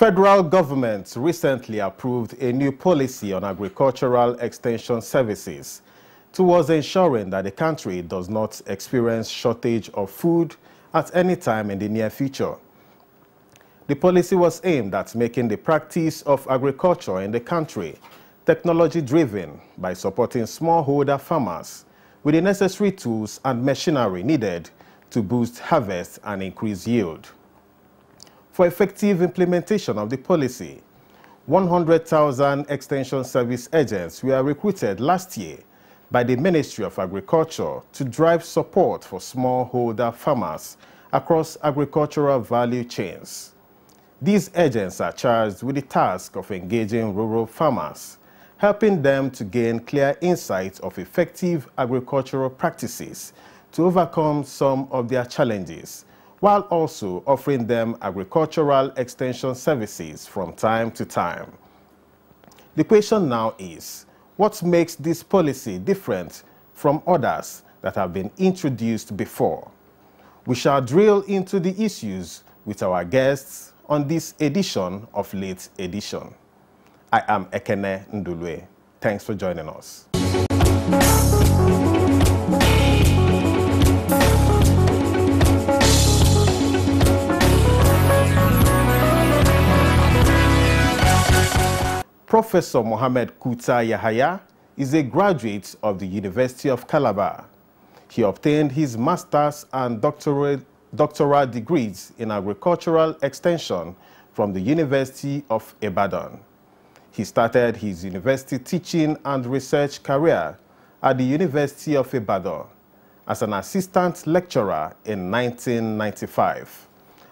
Federal government recently approved a new policy on agricultural extension services towards ensuring that the country does not experience shortage of food at any time in the near future. The policy was aimed at making the practice of agriculture in the country technology-driven by supporting smallholder farmers with the necessary tools and machinery needed to boost harvest and increase yield. For effective implementation of the policy, 100,000 Extension Service agents were recruited last year by the Ministry of Agriculture to drive support for smallholder farmers across agricultural value chains. These agents are charged with the task of engaging rural farmers, helping them to gain clear insights of effective agricultural practices to overcome some of their challenges while also offering them agricultural extension services from time to time. The question now is, what makes this policy different from others that have been introduced before? We shall drill into the issues with our guests on this edition of Late Edition. I am Ekene Ndulwe. Thanks for joining us. Professor Mohamed Kuta Yahaya is a graduate of the University of Calabar. He obtained his master's and doctorate, doctoral degrees in agricultural extension from the University of Ibadan. He started his university teaching and research career at the University of Ibadan as an assistant lecturer in 1995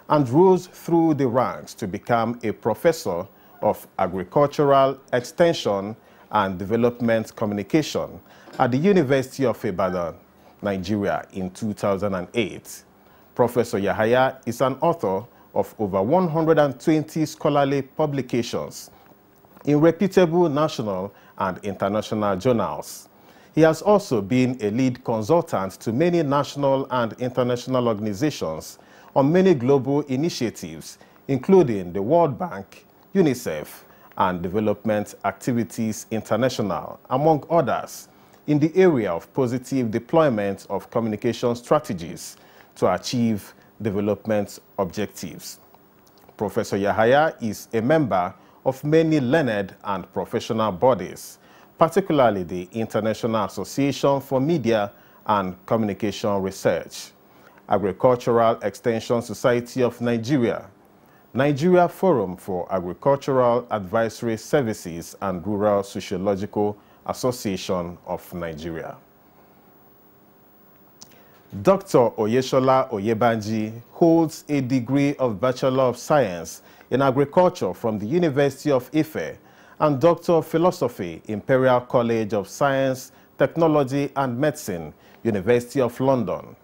and rose through the ranks to become a professor of Agricultural Extension and Development Communication at the University of Ibadan, Nigeria in 2008. Professor Yahaya is an author of over 120 scholarly publications in reputable national and international journals. He has also been a lead consultant to many national and international organizations on many global initiatives, including the World Bank, UNICEF, and Development Activities International, among others, in the area of positive deployment of communication strategies to achieve development objectives. Professor Yahaya is a member of many learned and professional bodies, particularly the International Association for Media and Communication Research, Agricultural Extension Society of Nigeria, Nigeria Forum for Agricultural Advisory Services and Rural Sociological Association of Nigeria. Dr. Oyeshola Oyebanji holds a degree of Bachelor of Science in Agriculture from the University of Ife and Doctor of Philosophy, Imperial College of Science, Technology and Medicine, University of London.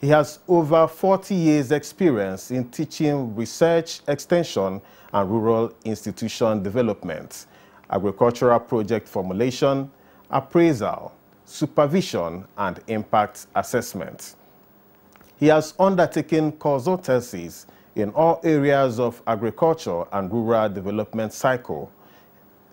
He has over 40 years experience in teaching research, extension, and rural institution development, agricultural project formulation, appraisal, supervision, and impact assessment. He has undertaken consultancies in all areas of agriculture and rural development cycle.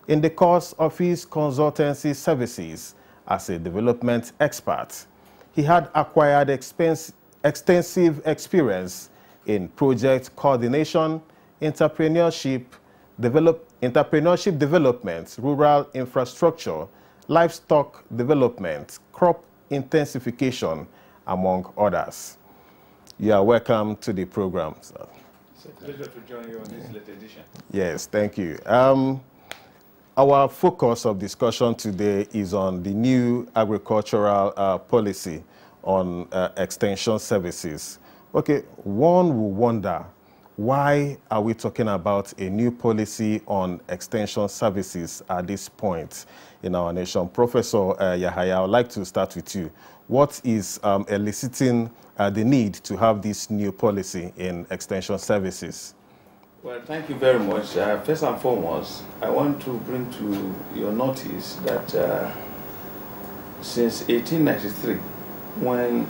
In the course of his consultancy services as a development expert, he had acquired extensive experience in project coordination, entrepreneurship, develop, entrepreneurship development, rural infrastructure, livestock development, crop intensification, among others. You are welcome to the program. Sir. It's a pleasure to join you on this late edition. Yes, thank you. Um, our focus of discussion today is on the new agricultural uh, policy on uh, extension services. Okay, one will wonder, why are we talking about a new policy on extension services at this point in our nation? Professor uh, Yahaya, I would like to start with you. What is um, eliciting uh, the need to have this new policy in extension services? Well, thank you very much. Uh, first and foremost, I want to bring to your notice that uh, since 1893, when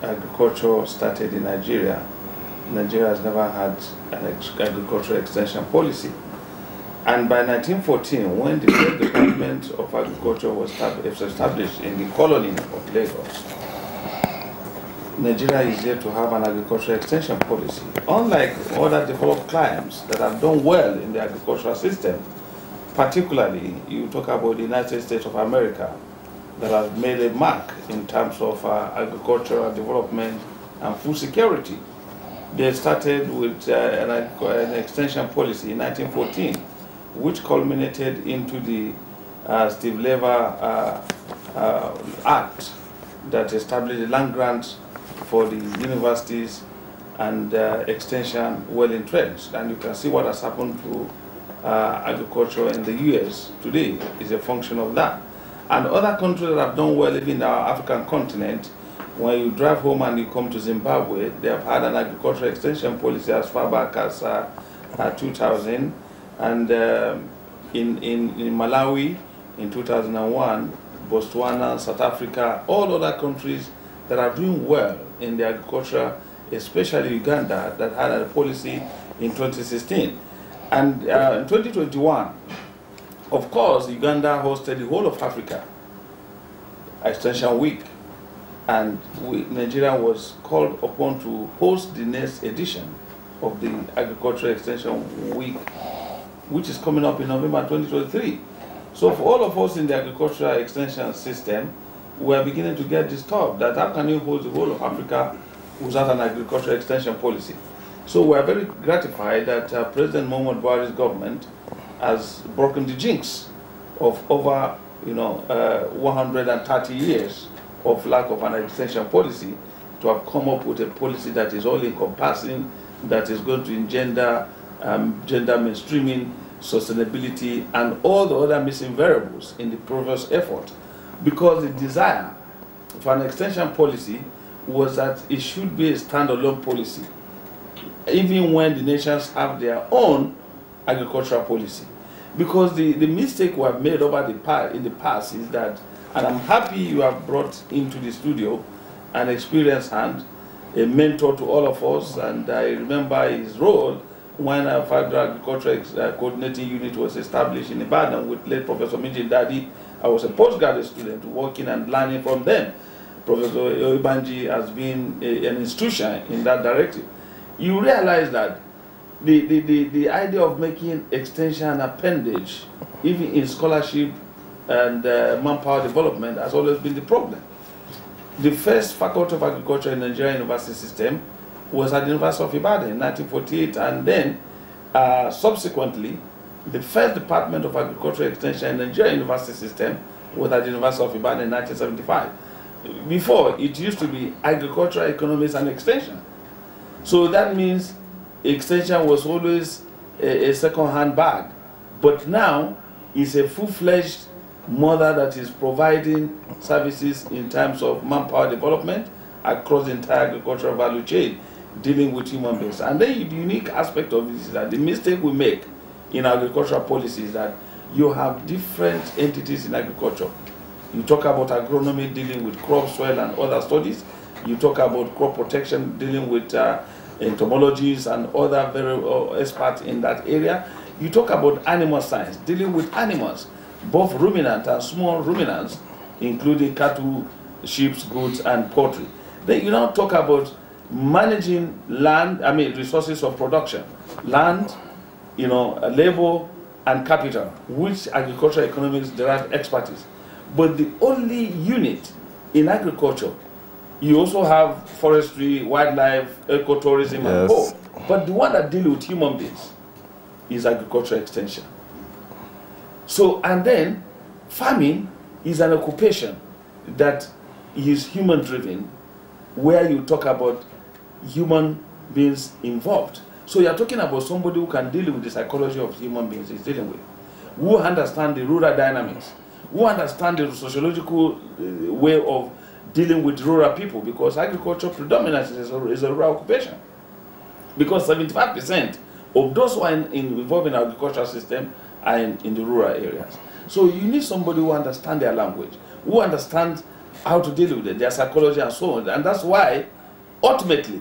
agriculture started in Nigeria, Nigeria has never had an agricultural extension policy. And by 1914, when the Department of Agriculture was established in the colony of Lagos, Nigeria is yet to have an agricultural extension policy. Unlike other developed climes that have done well in the agricultural system, particularly you talk about the United States of America that has made a mark in terms of uh, agricultural development and food security. They started with uh, an, an, extension policy in 1914, which culminated into the uh, Smith-Lever uh, uh, Act that established the land grants for the universities and uh, extension well entrenched. And you can see what has happened to uh, agriculture in the US today is a function of that. And other countries that have done well, even our African continent, when you drive home and you come to Zimbabwe, they have had an agricultural extension policy as far back as uh, uh, 2000. And um, in, in, in Malawi in 2001, Botswana, South Africa, all other countries that are doing well in the agriculture, especially Uganda, that had a policy in 2016. And uh, in 2021, of course, Uganda hosted the whole of Africa Extension Week. And we, Nigeria was called upon to host the next edition of the Agricultural Extension Week, which is coming up in November 2023. So for all of us in the agricultural extension system, we are beginning to get disturbed that how can you hold the whole of Africa without an agricultural extension policy? So we are very gratified that uh, President Muhammad Buhari's government has broken the jinx of over you know, uh, 130 years of lack of an extension policy to have come up with a policy that is all encompassing, that is going to engender um, gender mainstreaming, sustainability, and all the other missing variables in the previous effort because the desire for an extension policy was that it should be a standalone policy, even when the nations have their own agricultural policy. Because the, the mistake we have made over the past, in the past is that, and I'm happy you have brought into the studio an experienced hand, a mentor to all of us, and I remember his role when a federal agriculture uh, coordinating unit was established in Ibadan with late Professor Mijindadi I was a postgraduate student working and learning from them. Professor Oyebanji has been a, an institution in that directive. You realize that the, the, the, the idea of making extension an appendage, even in scholarship and uh, manpower development, has always been the problem. The first faculty of agriculture in the Nigerian university system was at the University of Ibadan in 1948, and then uh, subsequently, the first Department of Agricultural Extension in the Nigerian university system was at the University of Ibadan in 1975. Before, it used to be Agricultural Economics and Extension. So that means extension was always a, a second-hand bag. But now, it's a full-fledged mother that is providing services in terms of manpower development across the entire agricultural value chain, dealing with human beings. And then the unique aspect of this is that the mistake we make in agricultural policy is that you have different entities in agriculture. You talk about agronomy dealing with crop, soil, and other studies. You talk about crop protection dealing with uh, entomologists and other very uh, experts in that area. You talk about animal science dealing with animals, both ruminant and small ruminants, including cattle, sheep, goats, and poultry. Then you now talk about managing land, I mean resources of production, land, you know, labor and capital, which agricultural economics derive expertise. But the only unit in agriculture, you also have forestry, wildlife, ecotourism, yes. and co. But the one that deals with human beings is agricultural extension. So, and then farming is an occupation that is human driven, where you talk about human beings involved. So you're talking about somebody who can deal with the psychology of human beings he's dealing with, who understand the rural dynamics, who understand the sociological uh, way of dealing with rural people, because agriculture predominantly is a, is a rural occupation. Because 75% of those who are in, in, involved in the agricultural system are in, in the rural areas. So you need somebody who understands their language, who understands how to deal with it, their psychology and so on. And that's why, ultimately,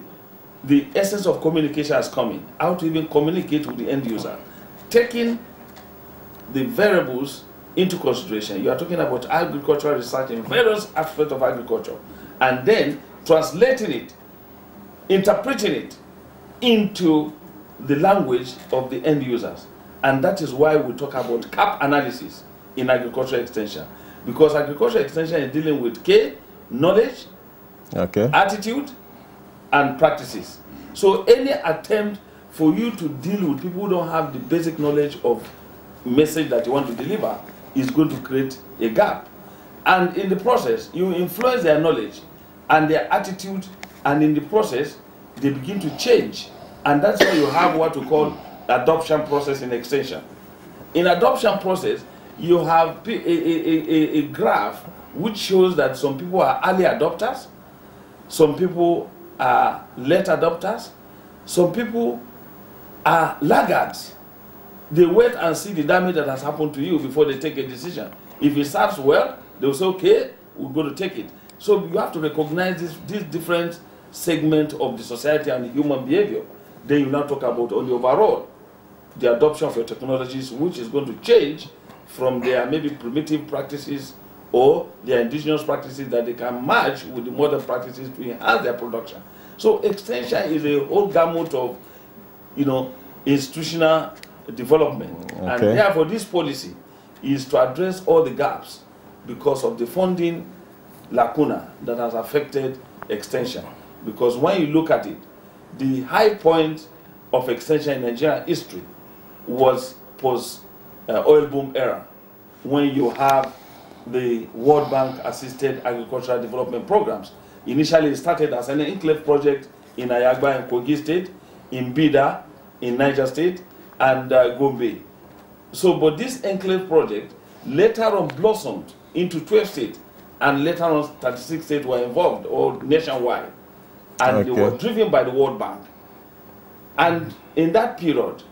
the essence of communication has come in. How to even communicate with the end user. Taking the variables into consideration. You are talking about agricultural research in various aspects of agriculture. And then translating it, interpreting it into the language of the end users. And that is why we talk about KAP analysis in agricultural extension. Because agricultural extension is dealing with K, knowledge, Okay. attitude, and practices. So any attempt for you to deal with people who don't have the basic knowledge of message that you want to deliver is going to create a gap. And in the process, you influence their knowledge and their attitude, and in the process, they begin to change. And that's why you have what we call adoption process in extension. In adoption process, you have a, a, a, a, graph which shows that some people are early adopters, some people are late adopters, some people are laggards. They wait and see the damage that has happened to you before they take a decision. If it serves well, they'll say, okay, we're going to take it. So you have to recognize this, this different segment of the society and the human behavior. Then you now talk about on the overall, the adoption of your technologies, which is going to change from their maybe primitive practices or their indigenous practices that they can match with the modern practices to enhance their production. So extension is a whole gamut of, you know, institutional development. And therefore this policy is to address all the gaps because of the funding lacuna that has affected extension. Because when you look at it, the high point of extension in Nigerian history was post uh, oil boom era, when you have the World Bank assisted agricultural development programs. Initially, it started as an enclave project in Ayangba in Kogi State, in Bida in Niger State, and uh, Gombe. So, but this enclave project later on blossomed into 12 states, and later on 36 states were involved, or nationwide. And they Okay. were driven by the World Bank. And in that period,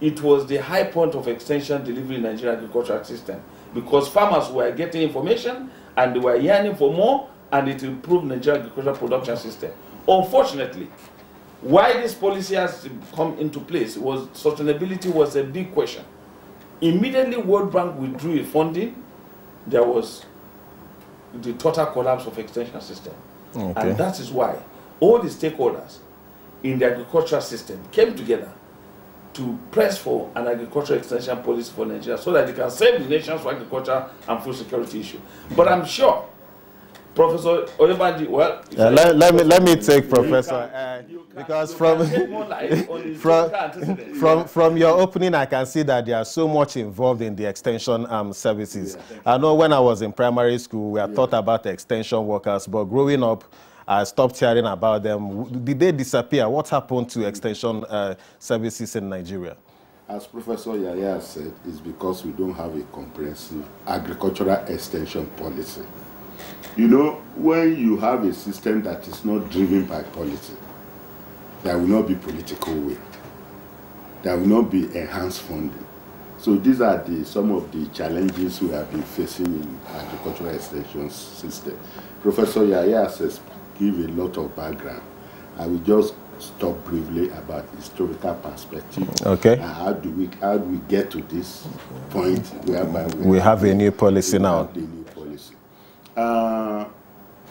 it was the high point of extension delivery in Nigerian agricultural system because farmers were getting information and they were yearning for more and it improved Nigerian agricultural production system. Unfortunately, why this policy has come into place was sustainability was a big question. Immediately World Bank withdrew its funding, there was the total collapse of extension system. Okay. And that is why all the stakeholders in the agricultural system came together to press for an agricultural extension policy for Nigeria so that they can save the nation's agriculture and food security issue. But I'm sure Professor Oyebanji, well, Uh, let, let me let me take you Professor can- uh, you can- because you from from from from your opening, I can see that there are so much involved in the extension um, services. I know when I was in primary school, we had taught about extension workers, but growing up, I stopped hearing about them. Did they disappear? What happened to extension uh, services in Nigeria? As Professor Yaya said, it's because we don't have a comprehensive agricultural extension policy. You know, when you have a system that is not driven by policy, there will not be political will. There will not be enhanced funding. So these are the, some of the challenges we have been facing in agricultural extension system. Professor Yaya says give a lot of background. I will just talk briefly about historical perspective. Okay. And how do we how do we get to this point whereby we, We have a new policy now. have the new policy. Uh,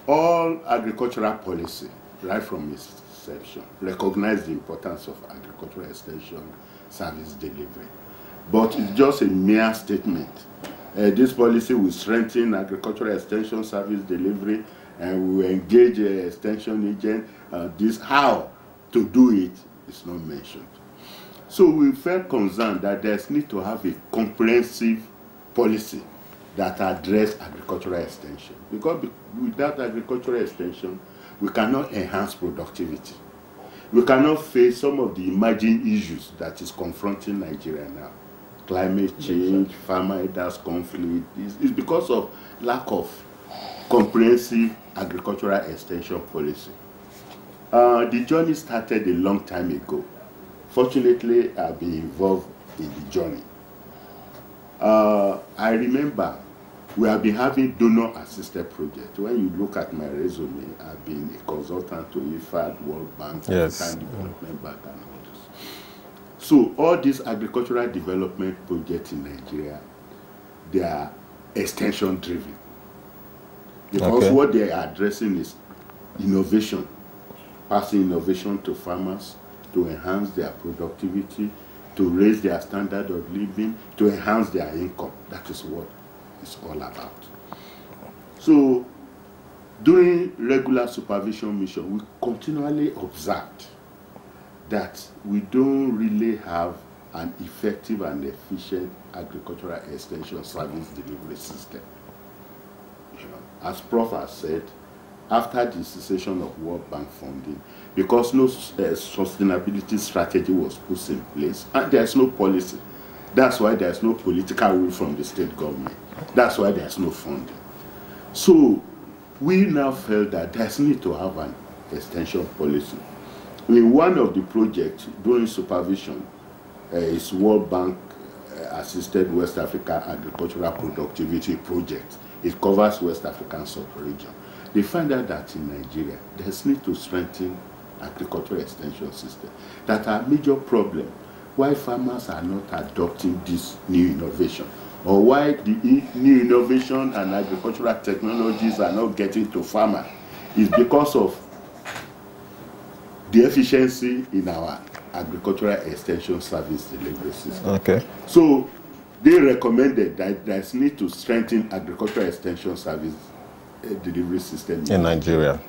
all agricultural policy, right from inception, recognize the importance of agricultural extension service delivery. But it's just a mere statement. Uh, this policy will strengthen agricultural extension service delivery and we will engage uh, extension agent. Uh, this how to do it is not mentioned. So we felt concerned that there's need to have a comprehensive policy that address agricultural extension. Because be- without agricultural extension, we cannot enhance productivity. We cannot face some of the emerging issues that is confronting Nigeria now. Climate change, farmer-elders conflict. It's, it's because of lack of comprehensive agricultural extension policy. Uh, the journey started a long time ago. Fortunately, I've been involved in the journey. Uh, I remember we have been having donor-assisted projects. When you look at my resume, I've been a consultant to IFAD, World Bank, Yes. African Development Bank, and others. So all these agricultural development projects in Nigeria, they are extension-driven. Because Okay. what they are addressing is innovation, passing innovation to farmers to enhance their productivity, to raise their standard of living, to enhance their income. That is what it's all about. So, during regular supervision mission, we continually observed that we don't really have an effective and efficient agricultural extension service delivery system. You know, as Prof has said, after the cessation of World Bank funding, because no uh, sustainability strategy was put in place, and there's no policy. That's why there's no political will from the state government. That's why there's no funding. So we now felt that there's need to have an extension policy. In one of the projects during supervision, uh, is World Bank uh, assisted West Africa Agricultural Productivity Project. It covers West African sub-region. They find out that in Nigeria, there's need to strengthen agricultural extension system. That are major problem why farmers are not adopting this new innovation or why the new innovation and agricultural technologies are not getting to farmers is because of the efficiency in our agricultural extension service delivery system. Okay. So they recommended that there's need to strengthen agricultural extension service uh, delivery system. In Nigeria.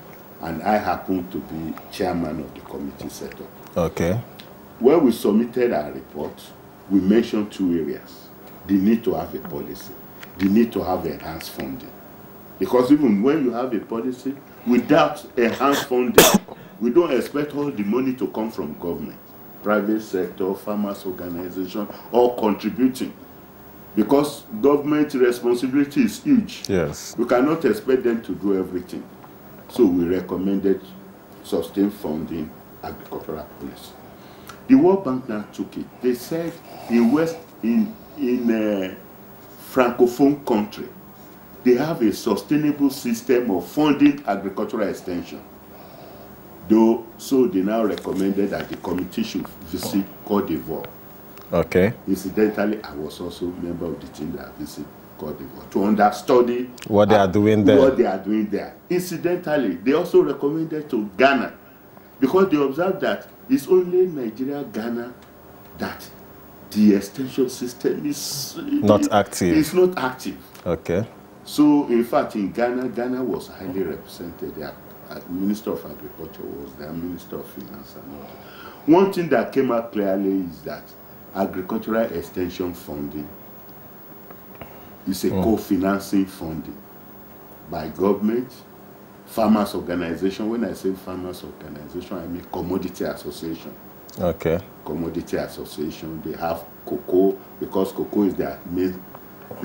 And I happen to be chairman of the committee set up. Okay. When we submitted our report, we mentioned two areas. The need to have a policy, the need to have enhanced funding. Because even when you have a policy, without enhanced funding, we don't expect all the money to come from government, private sector, farmers organization, all contributing. Because government responsibility is huge. Yes. We cannot expect them to do everything. So we recommended sustained funding agricultural policy. The World Bank now took it. They said in West in in a francophone country, they have a sustainable system of funding agricultural extension. Though, so they now recommended that the committee should visit Cote d'Ivoire. Okay. Incidentally, I was also a member of the team that visited Cote d'Ivoire to understudy What they are doing there. What they are doing there. Incidentally, they also recommended to Ghana because they observed that it's only Nigeria, Ghana that the extension system is Not active. It's not active. Okay. So, in fact, in Ghana, Ghana was highly represented. Their uh, Minister of Agriculture was there, Minister of Finance, and all. One thing that came out clearly is that agricultural extension funding is a co-financing funding by government, farmers organization. When I say farmers organization, I mean commodity association Okay. commodity association. They have cocoa because cocoa is their main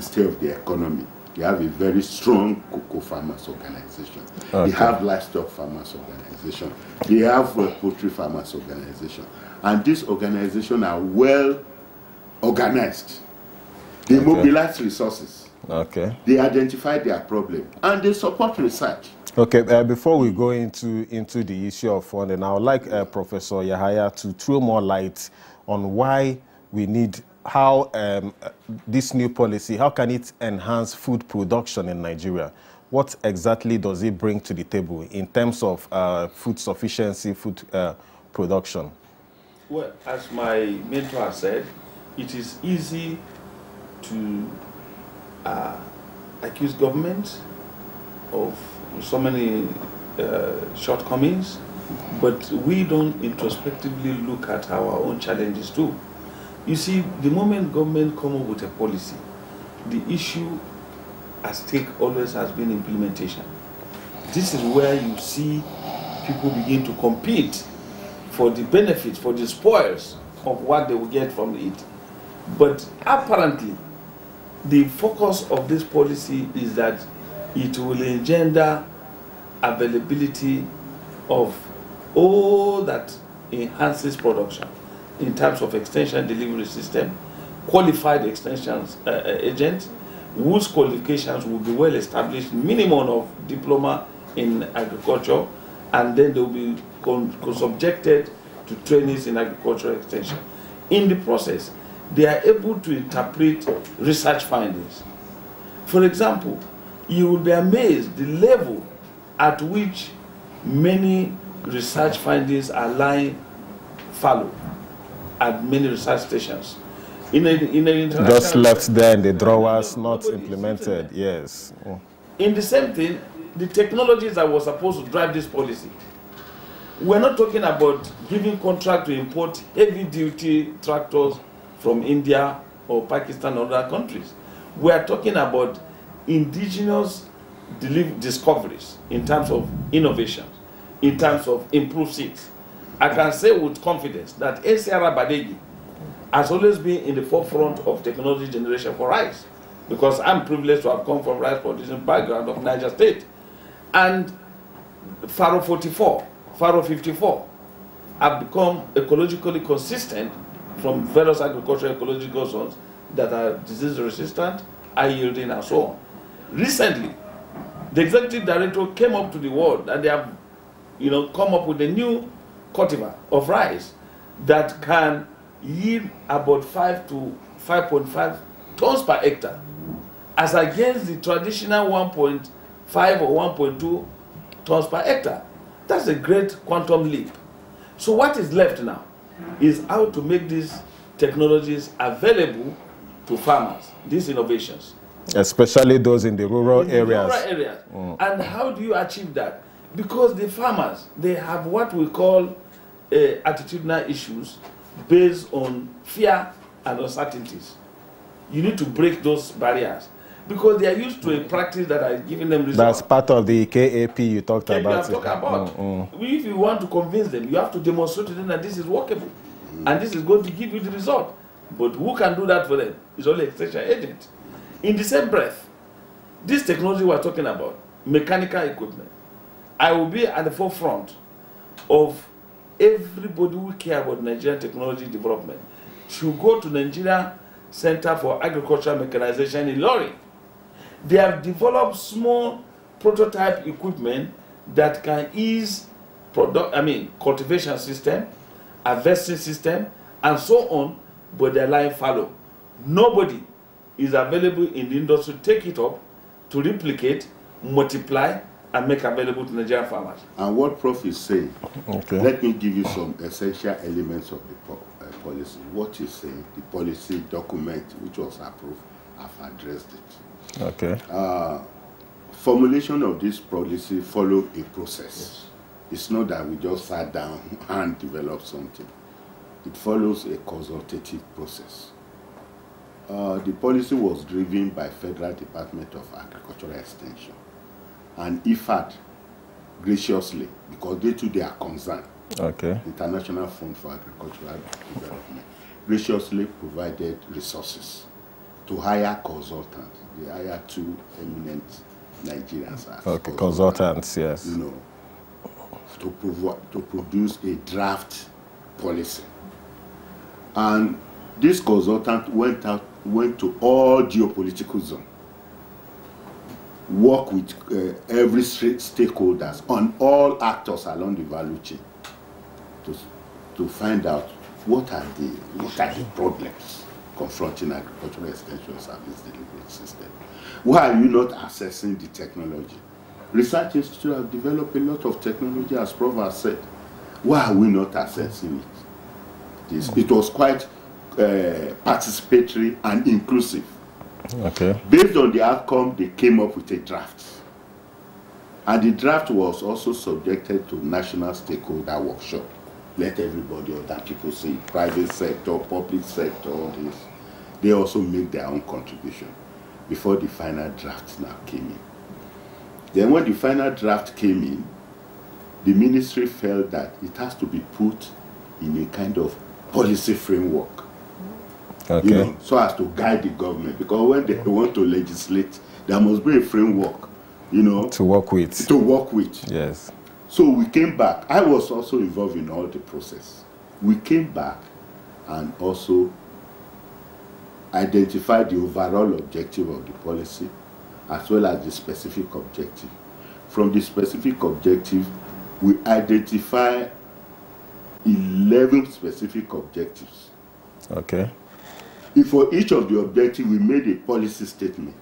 stay of the economy. They have a very strong cocoa farmers organization. Okay. They have livestock farmers organization. They have uh, poultry farmers organization. And these organizations are well organized. They Okay. mobilize resources. Okay. They identify their problem and they support research. Okay, uh, before we go into, into the issue of funding, I would like uh, Professor Yahaya to throw more light on why we need, how um, uh, this new policy, how can it enhance food production in Nigeria? What exactly does it bring to the table in terms of uh, food sufficiency, food uh, production? Well, as my mentor said, it is easy to uh, accuse government of so many uh, shortcomings, but we don't introspectively look at our own challenges too. You see, the moment government come up with a policy, the issue at stake always has been implementation. This is where you see people begin to compete for the benefits, for the spoils of what they will get from it. But apparently, the focus of this policy is that it will engender availability of all that enhances production in terms of extension delivery system, qualified extension uh, uh, agents, whose qualifications will be well established, minimum of diploma in agriculture, and then they will be subjected to trainings in agricultural extension. In the process, they are able to interpret research findings. For example, you will be amazed the level at which many research findings are lying fallow at many research stations. In a, in an Just left there in the drawers, not implemented. Yes. Mm. in the same thing, the technologies that were supposed to drive this policy. We're not talking about giving contract to import heavy duty tractors from India or Pakistan or other countries. We are talking about indigenous discoveries in terms of innovation, in terms of improved seeds. I can say with confidence that ACR Badeggi has always been in the forefront of technology generation for rice because I'm privileged to have come from rice production background of Niger State. And Faro 44, Faro 54 have become ecologically consistent from various agricultural ecological zones that are disease resistant, high yielding, and so on. Recently, the executive director came up to the world and they have you know, come up with a new cultivar of rice that can yield about 5 to 5.5 tons per hectare as against the traditional 1.5 or 1.2 tons per hectare. That's a great quantum leap. So what is left now is how to make these technologies available to farmers, these innovations. Especially those in the rural In the areas. rural areas. And how do you achieve that? Because the farmers, they have what we call uh, attitudinal issues based on fear and uncertainties. You need to break those barriers because they are used to a practice that are giving them results. That's part of the KAP you talked we about. talked about. Mm, mm. If you want to convince them, you have to demonstrate to them that this is workable and this is going to give you the result. But who can do that for them? It's only extension agent. In the same breath, this technology we're talking about, mechanical equipment, I will be at the forefront of everybody who care about Nigerian technology development should go to Nigeria Center for Agricultural Mechanization in Lorry. They have developed small prototype equipment that can ease product, I mean, cultivation system, harvesting system, and so on, but they're lying fallow. Nobody is available in the industry to take it up, to replicate, multiply, and make available to Nigerian farmers. And what Prof is saying, Okay. let me give you some essential elements of the po- uh, policy. What he's saying, the policy document which was approved, I've addressed it. Okay. Formulation of this policy follow a process. It's not that we just sat down and developed something. It follows a consultative process. Uh, the policy was driven by Federal Department of Agricultural Extension and IFAD graciously, because they too they are concerned, Okay. International Fund for Agricultural Development, graciously provided resources to hire consultants. They hired two eminent Nigerians as Okay. Consultants, yes. you know, to, provo- to produce a draft policy. And this consultant went out, went to all geopolitical zones, work with uh, every stakeholders on all actors along the value chain to, to find out what are the what are the problems confronting agricultural extension service delivery system. Why are you not assessing the technology? Research institutes have developed a lot of technology, as Prof has said. Why are we not assessing it? This, it was quite uh, participatory and inclusive. Okay. Based on the outcome, they came up with a draft. And the draft was also subjected to national stakeholder workshop. Let everybody, other people see, private sector, public sector, all this. They also make their own contribution before the final draft now came in. Then when the final draft came in, the ministry felt that it has to be put in a kind of policy framework Okay. you know, so as to guide the government. Because when they want to legislate, there must be a framework, you know, To work with. to work with. Yes. So we came back. I was also involved in all the process. We came back and also identify the overall objective of the policy as well as the specific objective. From the specific objective, we identify 11 specific objectives. Okay. If for each of the objectives, we made a policy statement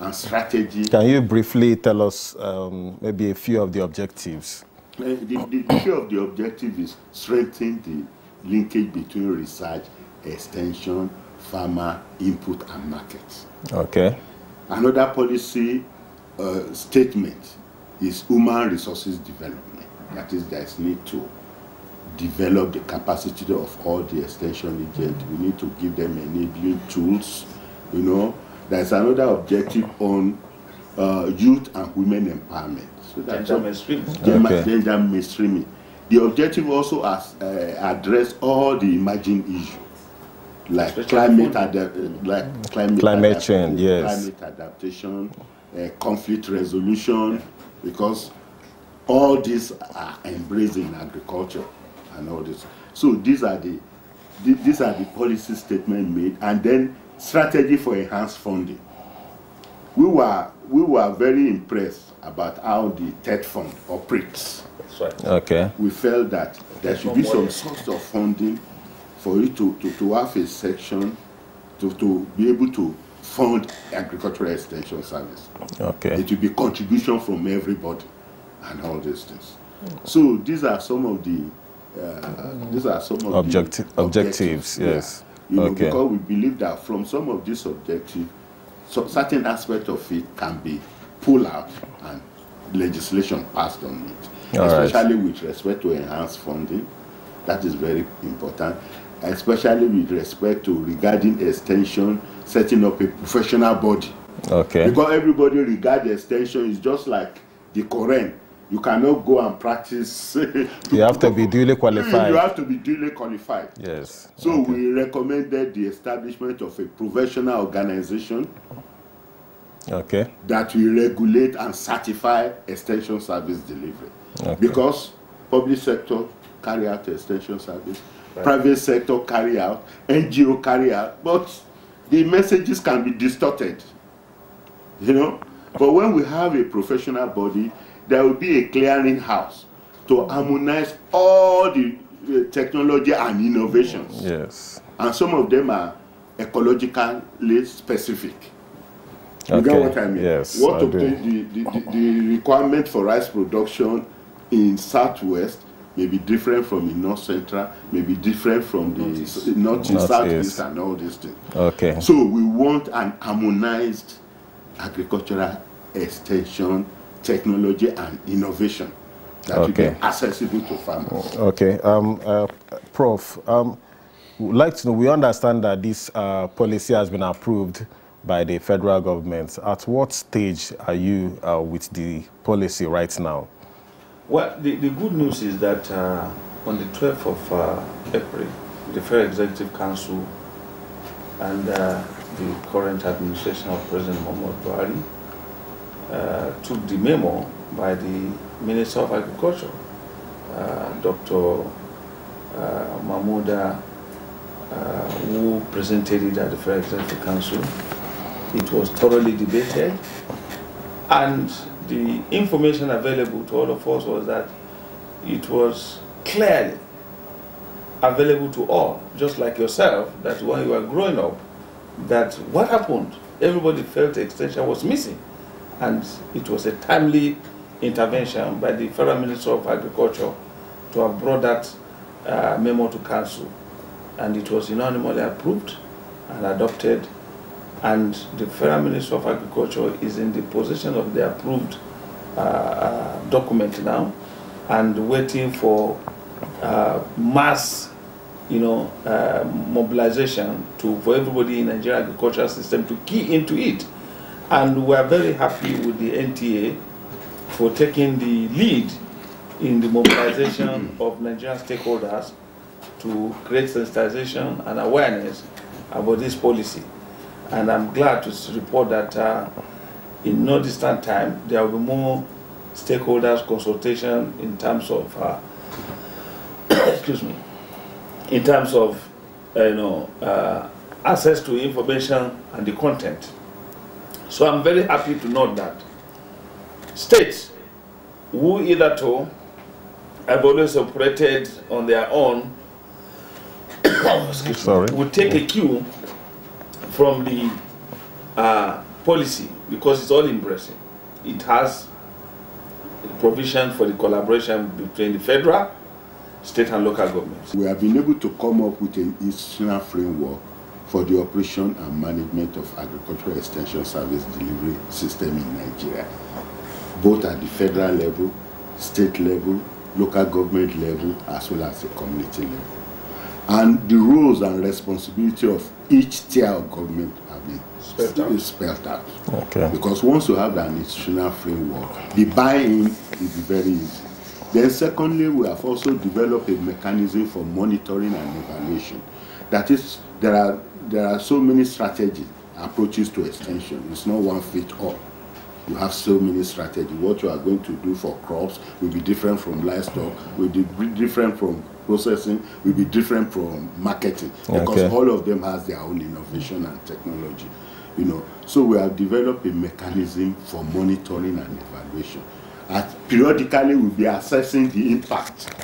and strategy. Can you briefly tell us um, maybe a few of the objectives? Uh, the, the, of the objective is strengthen the linkage between research, extension, farmer, input, and markets. Okay. Another policy uh, statement is human resources development. That is, there is need to develop the capacity of all the extension agents. We need to give them enabling tools. You know, there's another objective on uh, youth and women empowerment. So that's gender mainstreaming. Gender, Okay. gender mainstreaming. The objective also has uh, address all the emerging issues like Especially climate, food. ada- like climate, Climate change, yes. climate adaptation, uh, conflict resolution, because all these are embraced in agriculture and all this. So these are the the- these are the policy statement made, and then strategy for enhanced funding. We were we were very impressed about how the TETFund operates. That's right. Okay. We felt that there should be some source of funding for it to, to, to have a section to, to be able to fund agricultural extension service. Okay. It will be contribution from everybody and all these things. So these are some of the uh, these are some of Objecti- the objectives, yes. You know, Okay. because we believe that from some of these objectives, so certain aspect of it can be pulled out and legislation passed on it, All right. especially with respect to enhanced funding. That is very important, especially with respect to regarding extension, setting up a professional body. Okay. Because everybody regard extension is just like the Quran. You cannot go and practice. You have to be duly You qualified. have to be duly qualified. Yes. So Okay. we recommended the establishment of a professional organization Okay. that will regulate and certify extension service delivery. Okay. Because public sector carry out extension service, Right. private sector carry out, NGO carry out, but the messages can be distorted. You know? But when we have a professional body, there will be a clearing house to harmonize all the uh, technology and innovations Yes. and some of them are ecologically specific. You Okay. get what I mean? Yes. What I the, the, the, the requirement for rice production in southwest may be different from in north central, may be different from the Northeast. northeast, Northeast. southeast, and all these things. Okay. So we want an harmonized agricultural extension, technology, and innovation that will Okay. be accessible to farmers. Okay, um, uh, Prof, um, would like to know, we understand that this uh, policy has been approved by the federal government. At what stage are you uh, with the policy right now? Well, the, the good news is that uh, on the 12th of uh, April, the Federal Executive Council and uh, the current administration of President Muhammad Buhari uh, took the memo by the Minister of Agriculture, uh, Dr. Uh, Mahmouda, who presented it at the Federal Executive Council. It was thoroughly debated, and the information available to all of us was that it was clearly available to all, just like yourself, that when you were growing up, that what happened, everybody felt the extension was missing. And it was a timely intervention by the Federal Minister of Agriculture to have brought that uh, memo to council. And it was unanimously approved and adopted. And the Federal Minister of Agriculture is in the possession of the approved uh, uh, document now and waiting for uh, mass you know, uh, mobilization to for everybody in Nigeria agricultural system to key into it. And we are very happy with the NTA for taking the lead in the mobilization of Nigerian stakeholders to create sensitization and awareness about this policy. And I'm glad to report that uh, in no distant time there will be more stakeholders consultation in terms of uh, excuse me in terms of uh, you know uh, access to information and the content. So I'm very happy to note that states who either to have always operated on their own Sorry. would take a cue from the uh, policy because it's all embracing. It has provision for the collaboration between the federal, state and local governments. We have been able to come up with an institutional framework for the operation and management of agricultural extension service delivery system in Nigeria, both at the federal level, state level, local government level, as well as the community level. And the roles and responsibility of each tier of government have been Spelled out. spelled out. Okay. Because once you have an institutional framework, the buy-in is very easy. Then secondly, we have also developed a mechanism for monitoring and evaluation. That is, there are, there are so many strategies, approaches to extension. It's not one fit all. You have so many strategies. What you are going to do for crops will be different from livestock, will be different from processing, will be different from marketing. Because Okay. all of them has their own innovation and technology. You know, so we have developed a mechanism for monitoring and evaluation. And periodically we'll be assessing the impact.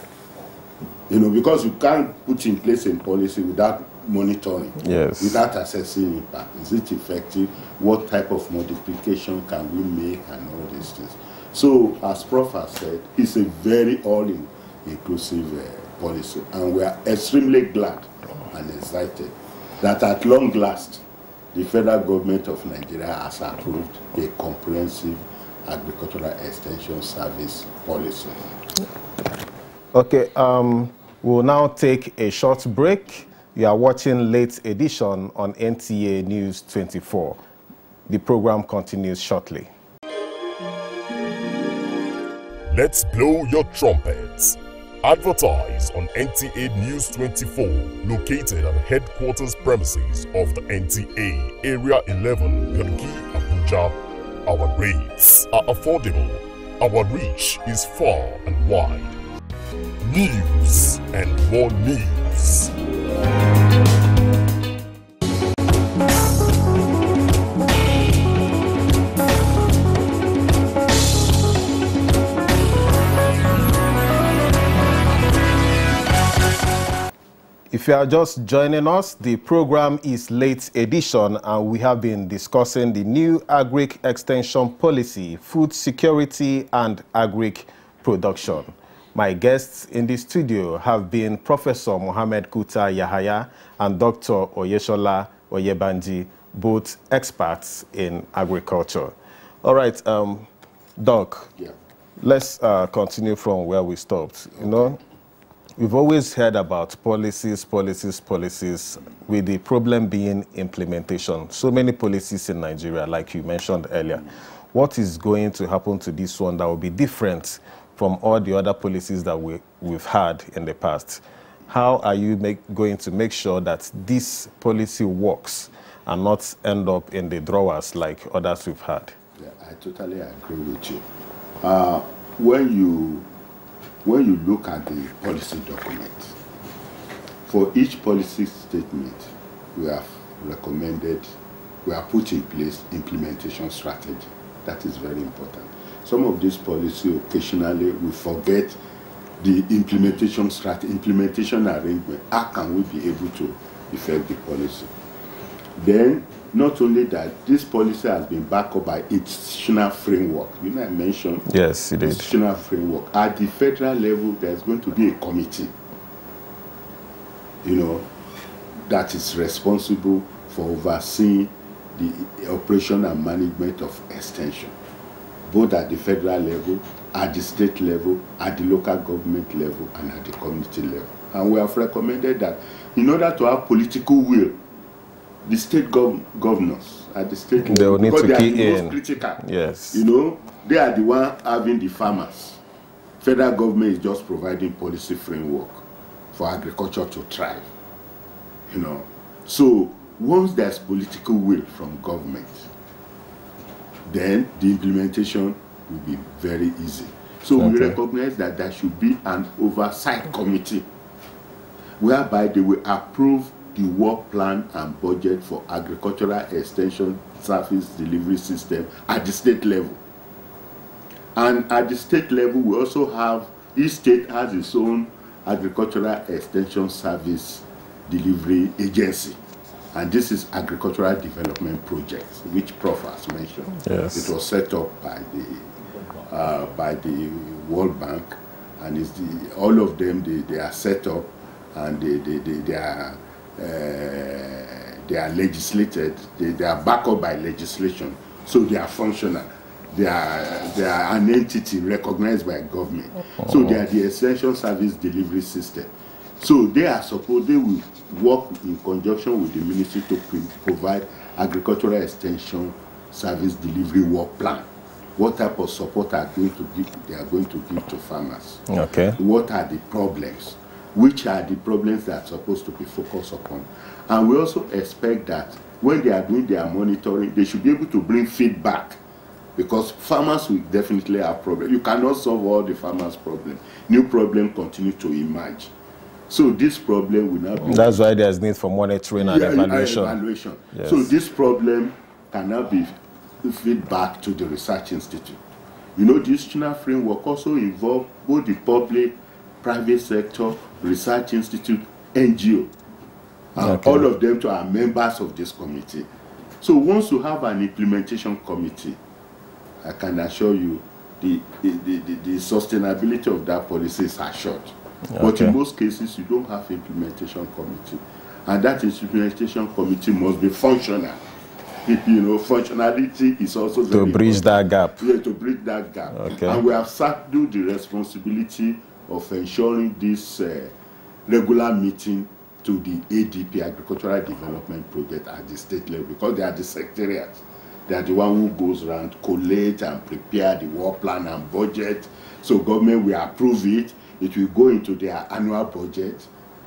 You know, because you can't put in place a policy without monitoring, Yes. without assessing impact. Is it effective? What type of modification can we make and all these things? So, as Prof has said, it's a very all-inclusive uh, policy, and we are extremely glad and excited that at long last, the federal government of Nigeria has approved a comprehensive agricultural extension service policy. Okay, um, we'll now take a short break. You are watching Late Edition on NTA News 24. The program continues shortly. Let's blow your trumpets. Advertise on NTA News 24, located at headquarters premises of the NTA, Area 11, Garki, Abuja. Our rates are affordable. Our reach is far and wide. News and more news. If you are just joining us, the program is Late Edition, and we have been discussing the new agric extension policy, food security, and agric production. My guests in the studio have been Professor Mohammed Kuta Yahaya and Dr. Oyeshola Oyebanji, both experts in agriculture. All right, um, Doc, Yeah. let's uh, continue from where we stopped. You know, we've always heard about policies, policies, policies, with the problem being implementation. So many policies in Nigeria, like you mentioned earlier. What is going to happen to this one that will be different from all the other policies that we, we've had in the past? How are you make, going to make sure that this policy works and not end up in the drawers like others we've had? Yeah, I totally agree with you. Uh, when you when you look at the policy document, for each policy statement, we have recommended, we have put in place implementation strategy. That is very important. Some of these policy occasionally we forget the implementation strategy, implementation arrangement. How can we be able to effect the policy? Then, not only that, this policy has been backed up by institutional framework. You know, I mentioned Yes, it institutional framework. At the federal level, there's going to be a committee, you know, that is responsible for overseeing the operation and management of extension, both at the federal level, at the state level, at the local government level, and at the community level. And we have recommended that in order to have political will, the state gov- governors at the state They level, will need to they are key the most in. critical. Yes. You know, they are the one having the farmers. Federal government is just providing policy framework for agriculture to thrive. You know, so once there's political will from government, then the implementation will be very easy. So we Okay. recognize that there should be an oversight committee whereby they will approve the work plan and budget for agricultural extension service delivery system at the state level. And at the state level, we also have, each state has its own agricultural extension service delivery agency. And this is agricultural development projects, which Prof has mentioned. Yes. It was set up by the, uh, by the World Bank, and it's the, all of them, they, they are set up and they, they, they, they are uh, they are legislated, they, they are backed up by legislation, so they are functional. They are, they are an entity recognized by government. So they are the essential service delivery system. So they are supposed, they will work in conjunction with the ministry to provide agricultural extension service delivery work plan. What type of support are going to give, they are going to give to farmers? Okay. what are the problems which are the problems that are supposed to be focused upon and we also expect that when they are doing their monitoring they should be able to bring feedback because farmers will definitely have problems you cannot solve all the farmers problem new problem continue to emerge so this problem will not be That's why there's need for monitoring and yeah, evaluation. evaluation. Yes. So this problem cannot be feed back to the research institute. You know, the institutional framework also involve both the public, private sector, research institute, NGO. And Okay. all of them to are members of this committee. So once you have an implementation committee, I can assure you the, the, the, the, the sustainability of that policy is assured. But in most cases, you don't have implementation committee. And that implementation committee must be functional. You know, functionality is also To bridge that important. gap. Yeah, to bridge that gap. Okay. And we have saddled the responsibility of ensuring this uh, regular meeting to the ADP, Agricultural Development Project, at the state level, because they are the secretariat. They are the one who goes around, collate and prepare the work plan and budget. So government will approve it. It will go into their annual budget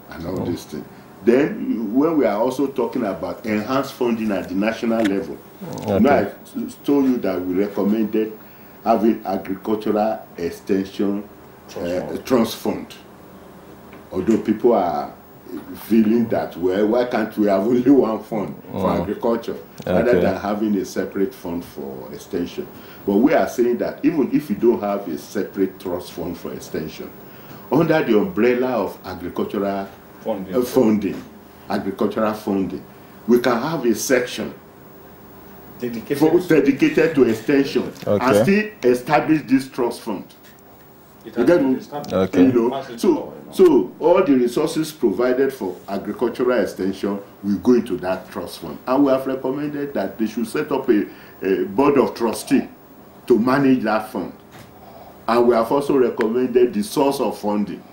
and all these things. Then, when we are also talking about enhanced funding at the national level, you know, I told you that we recommended having agricultural extension uh, trust fund. Although people are feeling that, well, why can't we have only one fund for agriculture rather Okay. than having a separate fund for extension? But we are saying that even if you don't have a separate trust fund for extension, under the umbrella of agricultural Funding. uh, funding, agricultural funding, we can have a section Dedicated. for, dedicated to extension Okay. and still establish this trust fund. It You has get been me? established. Okay. You know, so law, you know. so all the resources provided for agricultural extension will go into that trust fund, and we have recommended that they should set up a, a board of trustee to manage that fund, and we have also recommended the source of funding.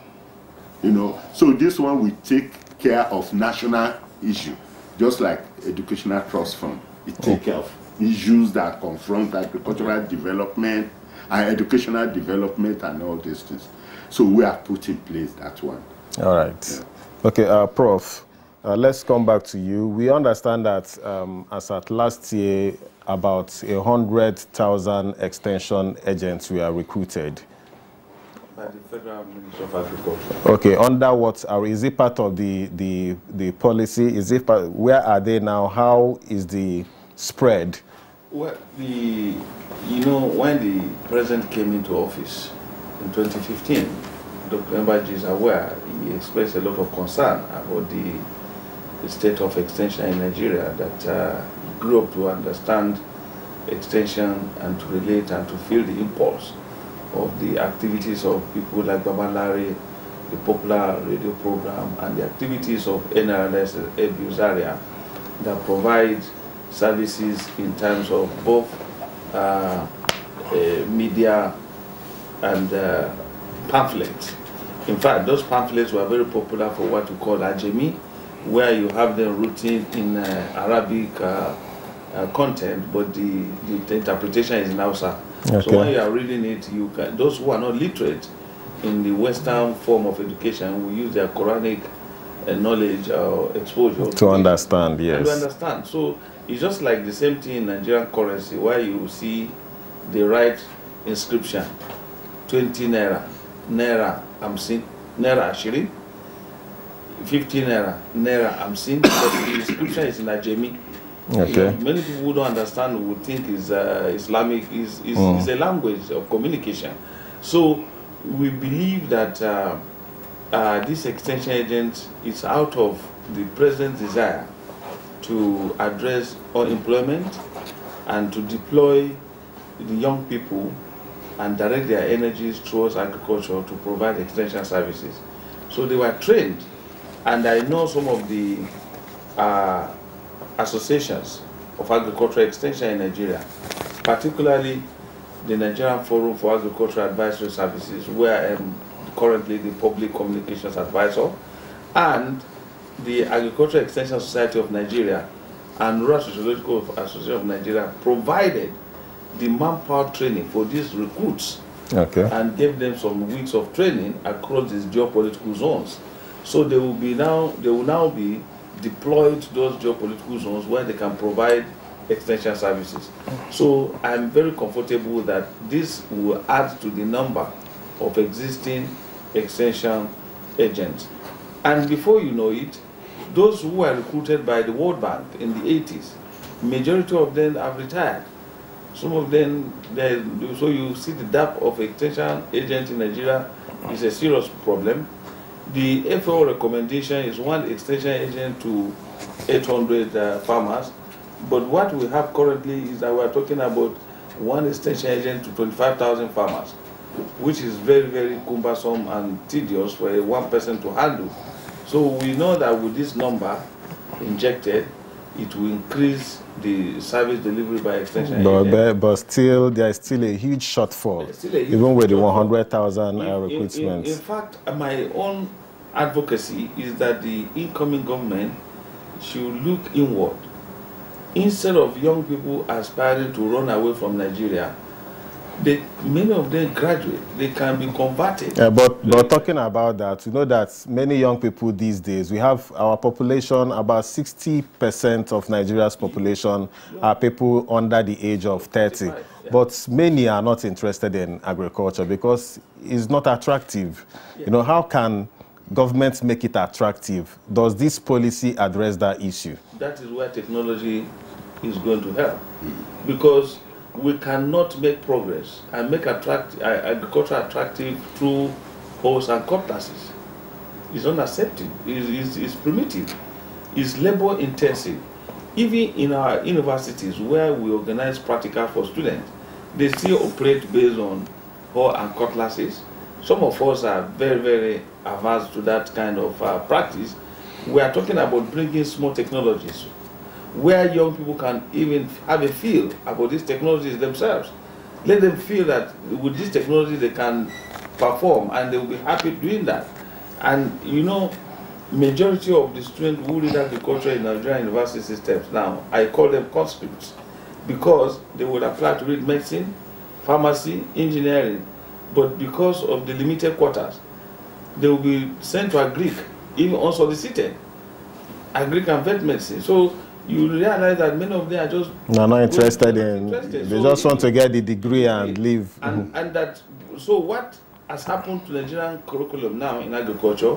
You know, so this one will take care of national issue, just like educational trust fund. It take care of issues that confront agricultural development and educational development and all these things. So we have put in place that one. All right. Okay, uh, Prof, uh, let's come back to you. We understand that um, as at last year, about a hundred thousand extension agents were recruited. By the Federal Ministry of Agriculture. Okay, under what are, is it part of the the the policy? Is it part, where are they now? How is the spread? Well, the you know when the president came into office in 2015, Dr. Mbaji is aware. He expressed a lot of concern about the, the state of extension in Nigeria. That uh, grew up to understand extension and to relate and to feel the impulse of the activities of people like Babalari, the popular radio program, and the activities of NRLS ABU Zaria that provide services in terms of both uh, uh, media and uh, pamphlets. In fact, those pamphlets were very popular for what we call Ajami, where you have the written in uh, Arabic uh, uh, content, but the, the, interpretation is in Hausa. Okay. So when you are reading it, you can, those who are not literate in the Western form of education will use their Quranic knowledge or exposure To understand, and to understand. So it's just like the same thing in Nigerian currency, where you see the right inscription, 20 naira, naira, I'm seeing naira ashirin. 50 naira, naira I'm seeing because the inscription is in Ajami. Okay. many people who don't understand would think is uh, Islamic is is, Mm. is a language of communication. So we believe that uh, uh, this extension agent is out of the president's desire to address unemployment and to deploy the young people and direct their energies towards agriculture to provide extension services. So they were trained, and I know some of the uh, associations of agricultural extension in Nigeria, particularly the Nigerian Forum for Agricultural Advisory Services, where I am currently the public communications advisor, and the Agricultural Extension Society of Nigeria and Rural Sociological Association of Nigeria provided the manpower training for these recruits Okay. and gave them some weeks of training across these geopolitical zones. So they will be now they will now be deployed to those geopolitical zones where they can provide extension services. So I'm very comfortable that this will add to the number of existing extension agents. And before you know it, those who were recruited by the World Bank in the 80s, majority of them have retired. Some of them, so you see the depth of extension agents in Nigeria is a serious problem. The FAO recommendation is one extension agent to 800 uh, farmers, but what we have currently is that we are talking about one extension agent to 25,000 farmers, which is very, very cumbersome and tedious for one person to handle. So we know that with this number injected, it will increase the service delivery by extension But, but, but still, there is still a huge shortfall, a huge even with the shortfall. 100,000 uh, In- in- in- recruitments. In, fact, my own advocacy is that the incoming government should look inward. Instead of young people aspiring to run away from Nigeria, they, many of them graduate. They can be converted. Uh, but, but talking about that, you know that many young people these days, we have our population, about 60% of Nigeria's population are people under the age of 30. yeah. But many are not interested in agriculture because it's not attractive. You know, how can government make it attractive? Does this policy address that issue? that is where technology is going to help because we cannot make progress and make attract, uh, agriculture attractive through hoes and cutlasses. It's unacceptable. It's, it's, it's primitive. It's labor intensive. Even in our universities where we organize practical for students, they still operate based on hoe and cutlasses. Some of us are very, very averse to that kind of uh, practice. We are talking about bringing small technologies where young people can even have a feel about these technologies themselves. Let them feel that with this technology they can perform and they will be happy doing that. And you know, majority of the students who read agriculture in Nigerian university systems now, I call them conscripts because they would apply to read medicine, pharmacy, engineering, but because of the limited quotas, they will be sent to agric, even unsolicited, agric and vet medicine. So you realize that many of them are just They're not interested in, Interested. they So just want it- to get the degree and leave. and, and that so what has happened to Nigerian curriculum now in agriculture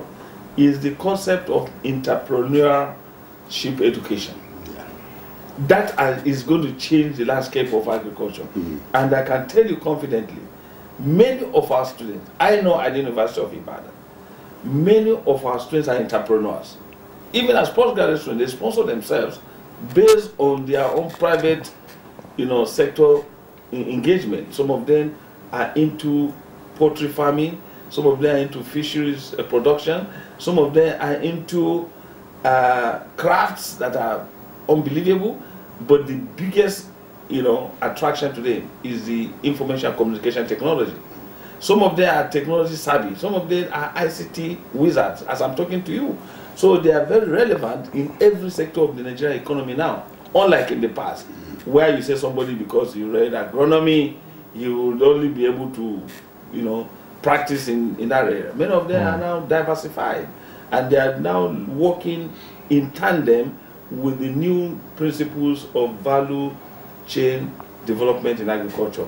is the concept of entrepreneurship education. That is going to change the landscape of agriculture. And I can tell you confidently, many of our students, I know at the University of Ibadan, many of our students are entrepreneurs. Even as postgraduate students, they sponsor themselves based on their own private, you know, sector engagement. Some of them are into poultry farming. Some of them are into fisheries uh, production. Some of them are into uh, crafts that are unbelievable. But the biggest, you know, attraction to them is the information communication technology. Some of them are technology savvy. Some of them are ICT wizards, as I'm talking to you. So they are very relevant in every sector of the Nigerian economy now, unlike in the past, where you say somebody because you read agronomy, you would only be able to, you know, practice in, in that area. Many of them are hmm. now diversified, and they are now working in tandem with the new principles of value chain development in agriculture.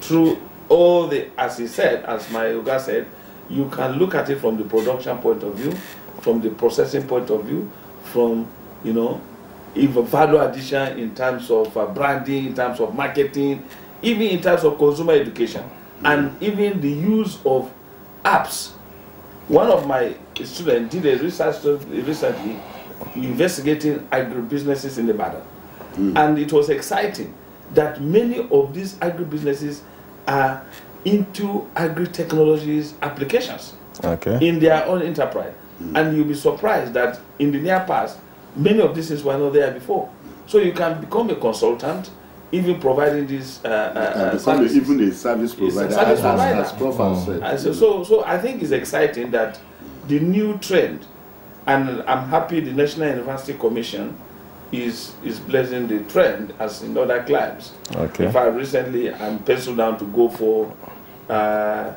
Through all the, as he said, as my yoga said, you can look at it from the production point of view, from the processing point of view, from you know, even value addition in terms of uh, branding, in terms of marketing, even in terms of consumer education, and even the use of apps. One of my students did a research recently investigating agribusinesses in Ibadan. And it was exciting that many of these agribusinesses are into agri-technologies applications Okay. in their own enterprise. And you'll be surprised that in the near past, many of these things were not there before. So you can become a consultant, even providing these uh, uh, And uh, become a- services. even a service provider. a provider, service as, provider. as Prof has said. So, so, so I think it's exciting that the new trend, and I'm happy the National University Commission is is blessing the trend as in other clubs. Okay. In fact, recently I'm penciled down to go for uh,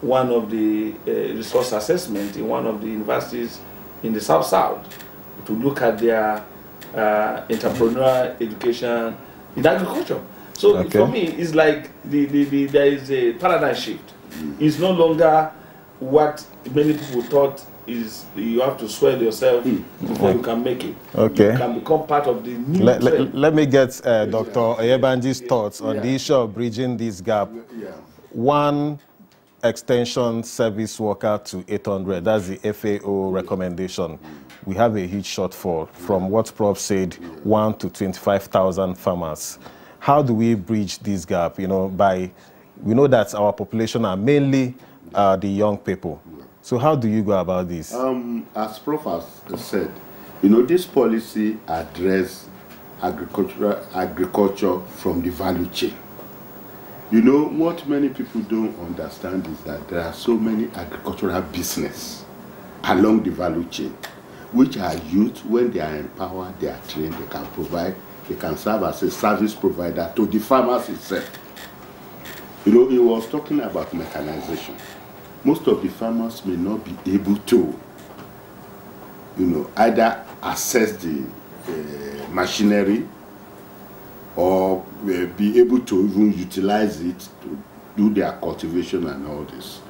one of the uh, resource assessment in one of the universities in the South South to look at their uh, entrepreneurial education in agriculture. So Okay. for me, it's like the, the, the, there is a paradigm shift. It's no longer what many people thought is you have to swell yourself before you can make it. Okay. You can become part of the new Let, let, let me get uh, Dr. Oyebanji's thoughts on the issue of bridging this gap. Yeah. One extension service worker to 800, that's the FAO recommendation. We have a huge shortfall from what Prof said, 1 to 25,000 farmers. How do we bridge this gap? You know, by, we know that our population are mainly uh, the young people. So how do you go about this? Um, as Prof has said, you know, this policy address agriculture, agriculture from the value chain. You know, what many people don't understand is that there are so many agricultural business along the value chain, which are youth, when they are empowered, they are trained, they can provide, they can serve as a service provider to the farmers itself. You know, he was talking about mechanization. Most of the farmers may not be able to, you know, either access the uh, machinery or uh, be able to even utilize it to do their cultivation and all this.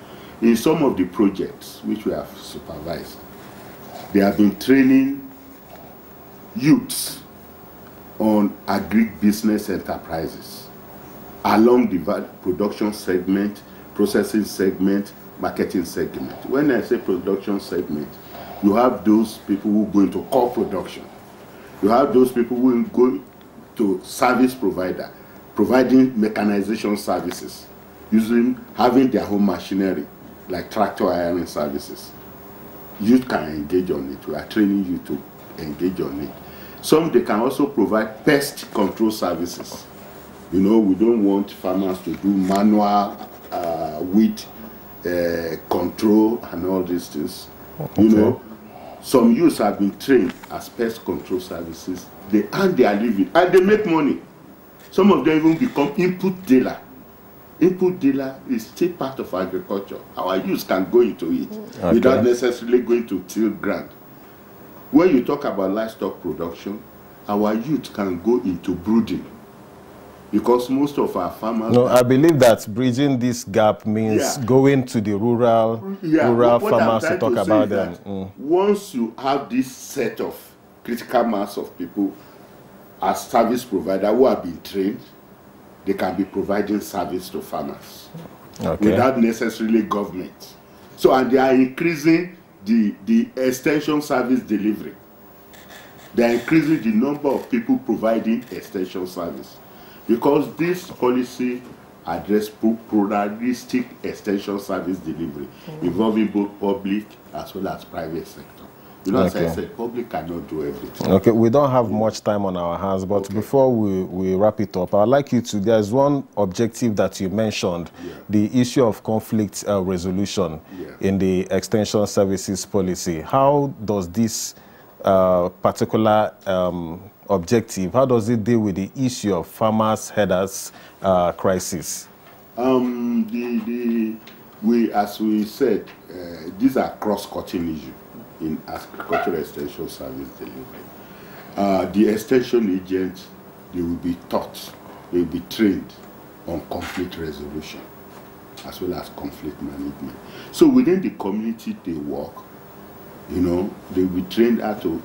In some of the projects which we have supervised, they have been training youths on agri-business enterprises along the production segment, processing segment, marketing segment. When I say production segment, you have those people who go into core production. You have those people who go to service provider, providing mechanization services, using having their own machinery, like tractor ironing services. Youth can engage on it. We are training you to engage on it. Some they can also provide pest control services. You know, we don't want farmers to do manual uh, weed uh, control and all these things. You know, some youths have been trained as pest control services. They earn their living and they make money. Some of them even become input dealer. Input dealer is still part of agriculture. Our youths can go into it Okay. without necessarily going to till ground. When you talk about livestock production, our youth can go into brooding because most of our farmers No, I believe that bridging this gap means Yeah. going to the rural Yeah, rural farmers to talk say about them. Mm. Once you have this set of critical mass of people as service provider who have been trained, they can be providing service to farmers Okay. without necessarily government. So and they are increasing the the extension service delivery. They are increasing the number of people providing extension service because this policy address pluralistic extension service delivery involving both public as well as private sector. You know, as I said, public cannot do everything. Okay, we don't have much time on our hands, but before we, we wrap it up, I'd like you to, there's one objective that you mentioned, Yeah. the issue of conflict uh, resolution Yeah. in the extension services policy. How does this uh, particular um, objective, how does it deal with the issue of farmers' headers uh, crisis? Um, the, the, we, as we said, uh, these are cross-cutting issues in agricultural extension service delivery. Uh, the extension agents, they will be taught, they will be trained on conflict resolution as well as conflict management. So within the community they work, You know, they will be trained how to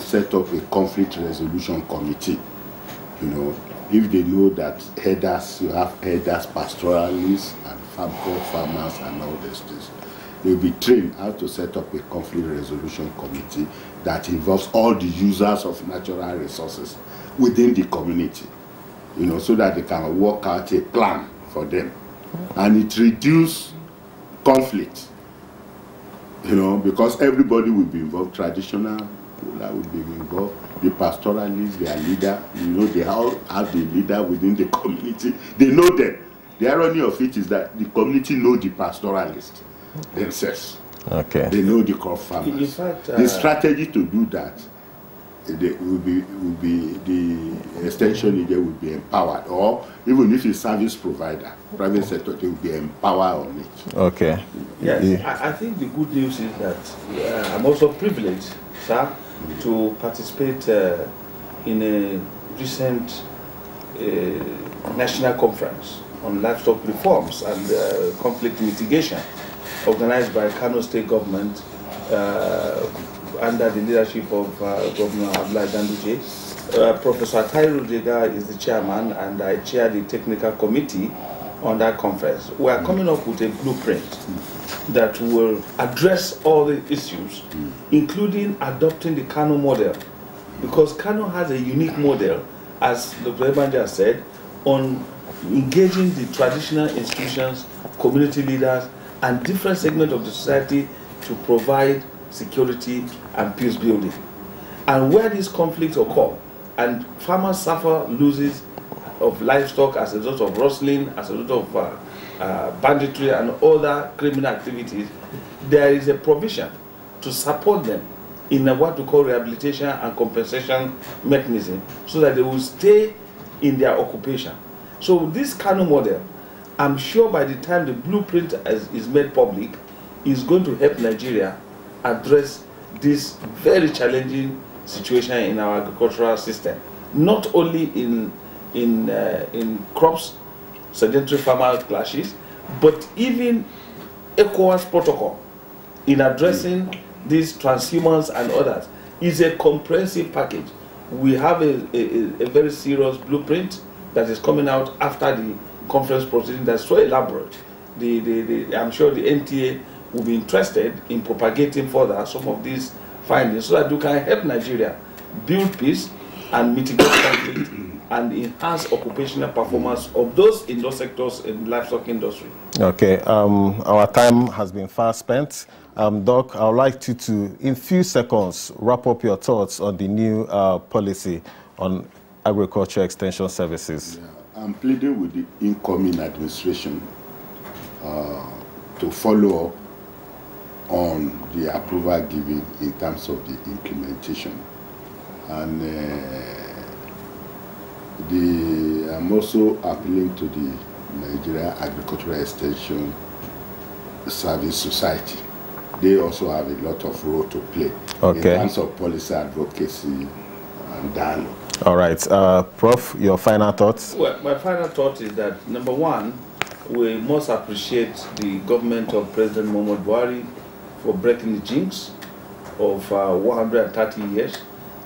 set up a conflict resolution committee. You know, if they know that headers, you have headers, pastoralists, and farm farmers, and all these things. They'll be trained how to set up a conflict resolution committee that involves all the users of natural resources within the community, you know, so that they can work out a plan for them. And it reduces conflict, you know, because everybody will be involved, traditional ruler will be involved, the pastoralists, their leader, you know, they all have the leader within the community. They know them. The irony of it is that the community know the pastoralists themselves. Okay. They know the crop farmers. In fact, uh, the strategy to do that they will be will be the extension agent will be empowered or even if it's service provider private sector they will be empowered on it Okay. Yes, Yeah. I, I think the good news is that uh, I'm also privileged, sir, to participate uh, in a recent uh, national conference on livestock reforms and uh, conflict mitigation organized by Kano State Government uh, under the leadership of uh, Governor Abdullah Ganduje. Uh, Professor Tairu Jega is the chairman and I chair the technical committee on that conference. We are coming up with a blueprint that will address all the issues, including adopting the Kano model. Because Kano has a unique model, as Dr. Oyebanji said, on engaging the traditional institutions, community leaders, and different segments of the society to provide security and peace building. And where these conflicts occur, and farmers suffer losses of livestock as a result of rustling, as a result of uh, uh, banditry and other criminal activities, there is a provision to support them in a, what we call rehabilitation and compensation mechanism so that they will stay in their occupation. So this Kano model, I'm sure by the time the blueprint is, is made public, is going to help Nigeria address this very challenging situation in our agricultural system. Not only in in uh, in crops, sedentary farmer clashes, but even ECOWAS protocol in addressing these transhumance and others is a comprehensive package. We have a, a, a very serious blueprint that is coming out after the conference proceeding that's so elaborate. The, the, the, I'm sure the NTA will be interested in propagating further some of these findings so that you can help Nigeria build peace and mitigate conflict and enhance occupational performance of those in those sectors in the livestock industry. Okay, um, our time has been fast spent. Um, Doc, I would like you to, in few seconds, wrap up your thoughts on the new uh, policy on agriculture extension services. Yeah, I'm pleading with the incoming administration uh, to follow up on the approval given in terms of the implementation. And uh, the, I'm also appealing to the Nigeria Agricultural Extension Service Society. They also have a lot of role to play Okay. in terms of policy advocacy and dialogue. All right, uh, Prof, your final thoughts? Well, my final thought is that number one, we must appreciate the government of President Muhammad Buhari for breaking the jinx of uh, 130 years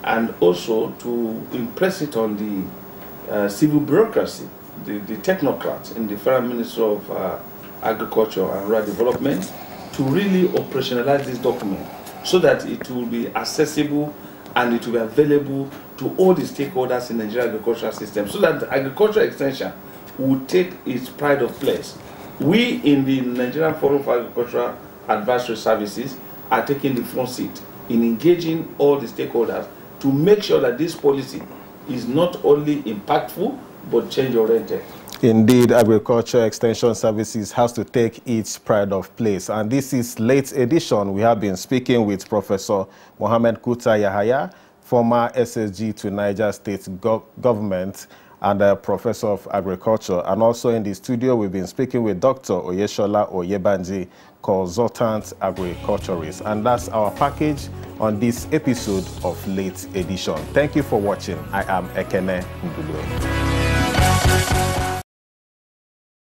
and also to impress it on the uh, civil bureaucracy, the, the technocrats in the Federal Ministry of uh, Agriculture and Rural Development to really operationalize this document so that it will be accessible and it will be available to all the stakeholders in the Nigerian agricultural system so that the agricultural extension will take its pride of place. We in the Nigerian Forum for Agricultural Advisory Services are taking the front seat in engaging all the stakeholders to make sure that this policy is not only impactful but change oriented. Indeed, Agriculture Extension Services has to take its pride of place. And this is late edition. We have been speaking with Professor Mohammed Kuta Yahaya, former SSG to Niger State Gov Government and a professor of agriculture. And also in the studio, we've been speaking with Dr. Oyeshola Oyebanji, consultant agriculturist. And that's our package on this episode of Late Edition. Thank you for watching. I am Ekene Ngulwe.